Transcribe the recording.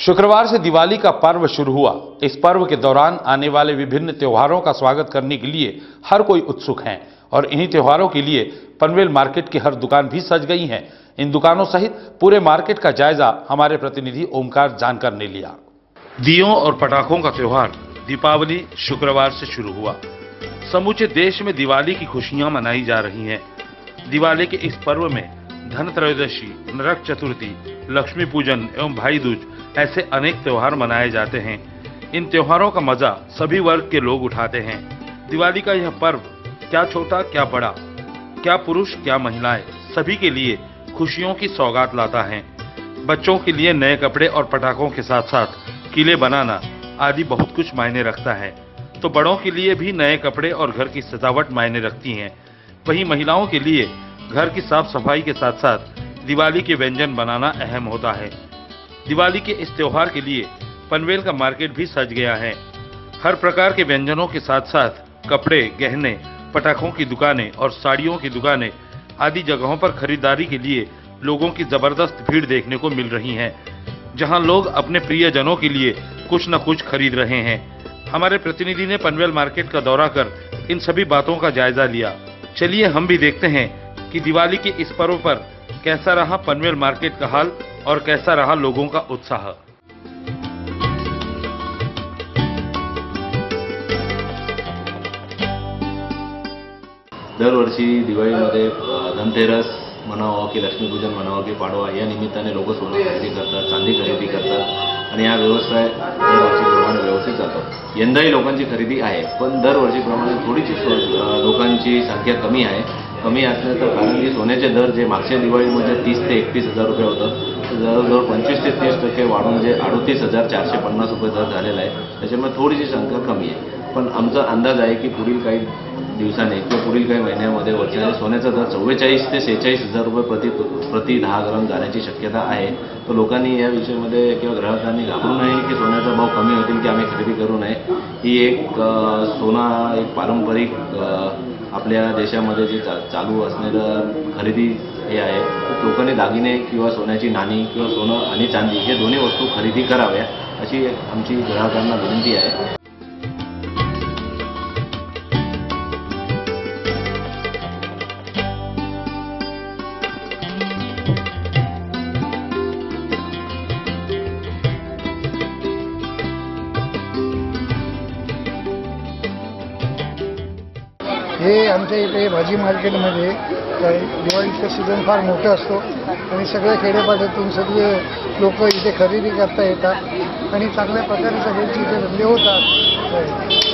शुक्रवार से दिवाली का पर्व शुरू हुआ। इस पर्व के दौरान आने वाले विभिन्न त्योहारों का स्वागत करने के लिए हर कोई उत्सुक है और इन्हीं त्योहारों के लिए पनवेल मार्केट की हर दुकान भी सज गई है। इन दुकानों सहित पूरे मार्केट का जायजा हमारे प्रतिनिधि ओमकार जानकर ने लिया। दियों और पटाखों का त्योहार दीपावली शुक्रवार से शुरू हुआ। समूचे देश में दिवाली की खुशियाँ मनाई जा रही हैं। दिवाली के इस पर्व में धन त्रयोदशी नरक चतुर्थी लक्ष्मी पूजन एवं भाई दूज ऐसे अनेक त्योहार मनाए जाते हैं। इन त्योहारों का मज़ा सभी वर्ग के लोग उठाते हैं। दिवाली का यह पर्व, क्या छोटा, क्या बड़ा, क्या पुरुष, क्या महिलाएँ, सभी के लिए खुशियों की सौगात लाता है। बच्चों के लिए नए कपड़े और पटाखों के साथ साथ किले बनाना आदि बहुत कुछ मायने रखता है। तो बड़ों के लिए भी नए कपड़े और घर की सजावट मायने रखती हैं। वहीं महिलाओं के लिए घर की साफ़ सफ़ाई के साथ साथ दिवाली के व्यंजन बनाना अहम होता है। दिवाली के इस त्योहार के लिए पनवेल का मार्केट भी सज गया है। हर प्रकार के व्यंजनों के साथ साथ कपड़े, गहने, पटाखों की दुकानें और साड़ियों की दुकानें आदि जगहों पर खरीदारी के लिए लोगों की ज़बरदस्त भीड़ देखने को मिल रही है, जहाँ लोग अपने प्रियजनों के लिए कुछ न कुछ खरीद रहे हैं। हमारे प्रतिनिधि ने पनवेल मार्केट का दौरा कर इन सभी बातों का जायजा लिया। चलिए हम भी देखते हैं कि दिवाली के इस पर्व पर कैसा रहा पनवेल मार्केट का हाल और कैसा रहा लोगों का उत्साह? दरवर्षी दिवाळीमध्ये धनतेरस म्हणावं की लक्ष्मीपूजन म्हणावं की पाडवा या निमित्ताने लोक सोनं खरेदी करतात चांदी खरेदी करतात आणि हा व्यवसाय दरवर्षीप्रमाणे व्यवस्थित जातो. यंदाही लोकांची खरेदी आहे पण दरवर्षीप्रमाणे अ, लोकांची संख्या कमी आहे. कमी असल्याचं कारण की सोन्याचे दर जे मागच्या दिवाळीमध्ये तीस ते एकतीस हजार रुपये होतं जवळजवळ पंचवीस ते तीस टक्के वाढून जे अडतीस हजार चारशे पन्नास रुपये दर झालेला आहे त्याच्यामुळे थोडीशी संख्या कमी आहे. पण आमचा अंदाज आहे की पुढील काही दिवसाने किंवा पुढील काही महिन्यामध्ये वर्षाने सोन्याचा दर चव्वेचाळीस ते सेहेचाळीस हजार रुपये प्रति प्रति दहा ग्राम जाण्याची शक्यता आहे. तर लोकांनी या विषयामध्ये किंवा ग्राहकांनी घाबरू नये की सोन्याचा भाव कमी होतील की आम्ही खरेदी करू नये. ही एक सोना एक पारंपरिक आपल्या देशामध्ये जे चा चालू असलेलं खरेदी हे आहे लोकांनी दागिने किंवा सोन्याची नाणी किंवा सोनं आणि चांदी हे दोन्ही वस्तू खरेदी कराव्या अशी आमची ग्राहकांना विनंती आहे. हे आमच्या इथे भाजी मार्केटमध्ये दिवाळीचा सीझन फार मोठा असतो आणि सगळ्या खेडेपाड्यातून सगळे लोक इथे खरेदी करता येतात आणि चांगल्या प्रकारे सगळ्यांची इथे धंदे होतात.